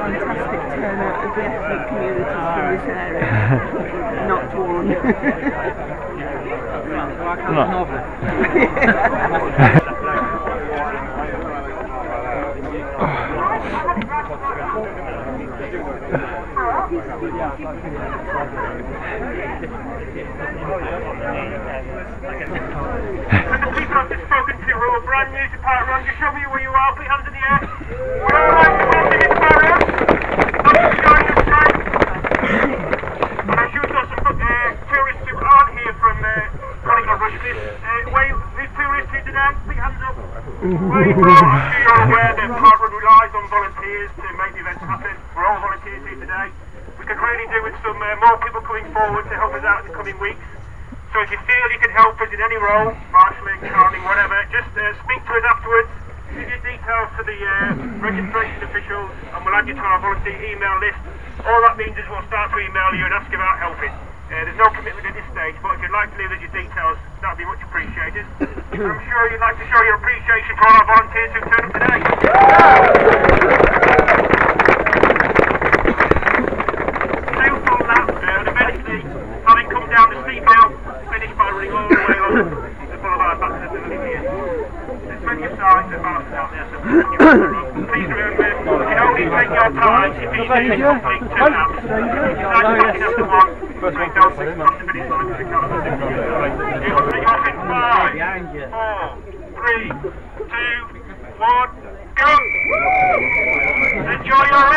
fantastic turnout of the ethnic communities from this area. Not one. the people I've just spoken to who are brand new to Park Run, just show me where you are, put your hands in the air. We're all right to welcome you to Park Run. Thanks for joining us tonight. And I'm sure we've got some uh, tourists who aren't here from uh, Chronicle Rushcliffe. Uh, where you, who's tourists here today? Put your sure you're aware that Park relies on volunteers to make the events happen. We're all volunteers here today. We could really do with some uh, more people coming forward to help us out in the coming weeks. So if you feel you can help us in any role, marshalling, charming, whatever, just uh, speak to us afterwards. Give your details to the uh, registration officials and we'll add you to our volunteer email list. All that means is we'll start to email you and ask about helping. Uh, there's no commitment at this stage, but if you'd like to leave us your details, that'd be much appreciated. I'm sure you'd like to show your appreciation to all our volunteers who turned up today. Sail from that, uh, and eventually, having come down the steep hill, finish by running all the way along the boulevard back to the village here. There's plenty of signs and markers out there, so please remember, you only take your time if you need something to out. Start packing up the one, so you don't think from the finish First one first, then, isn't it? Five, four, three, two, one, go! Enjoy your!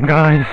Guys,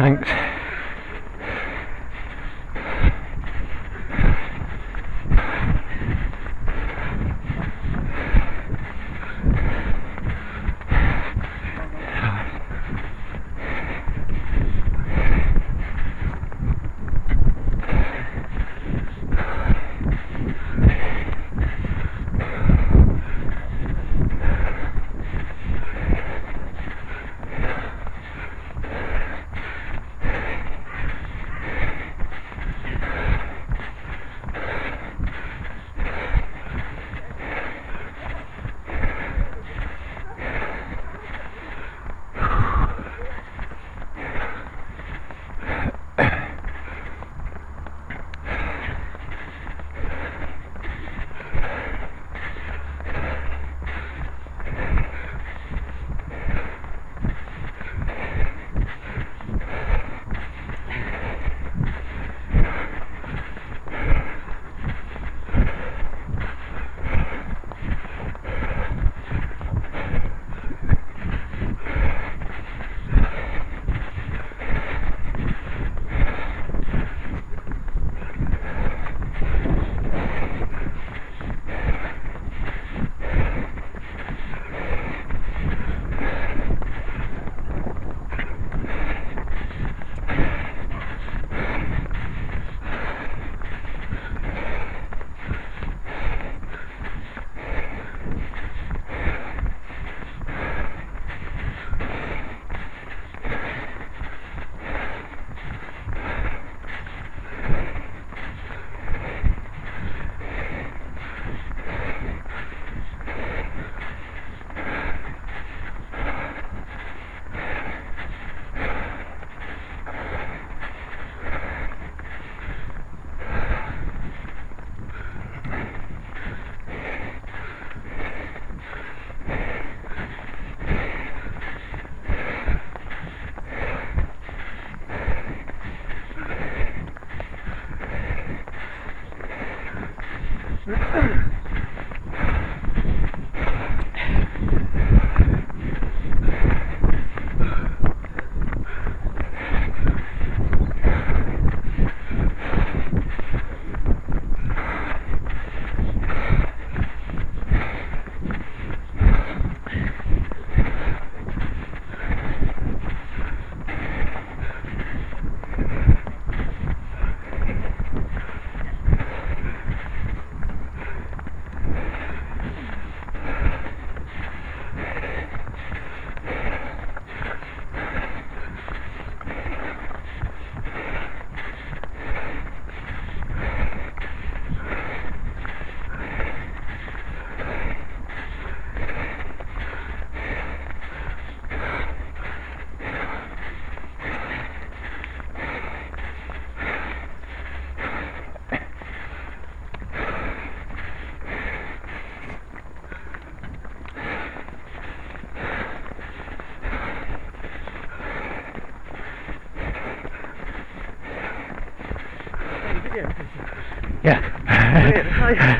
thanks. Yeah.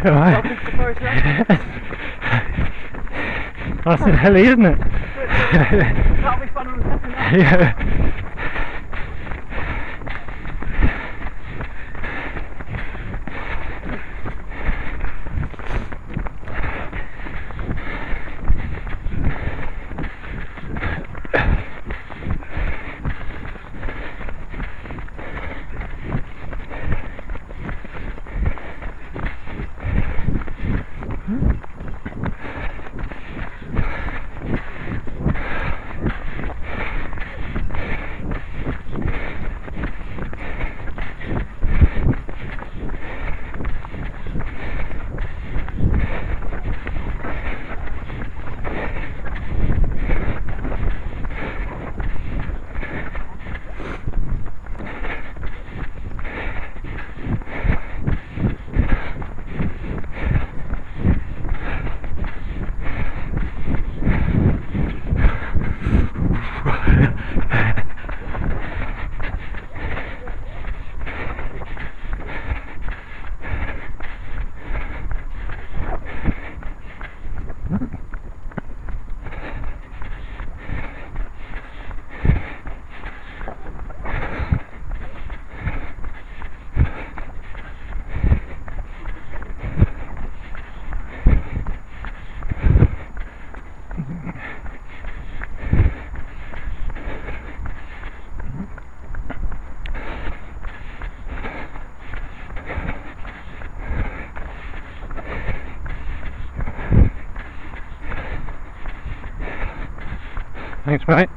Brilliant. Alright. Welcome to the Forest Run. Nice hilly, isn't it? That'll be fun on the second yeah. Mate.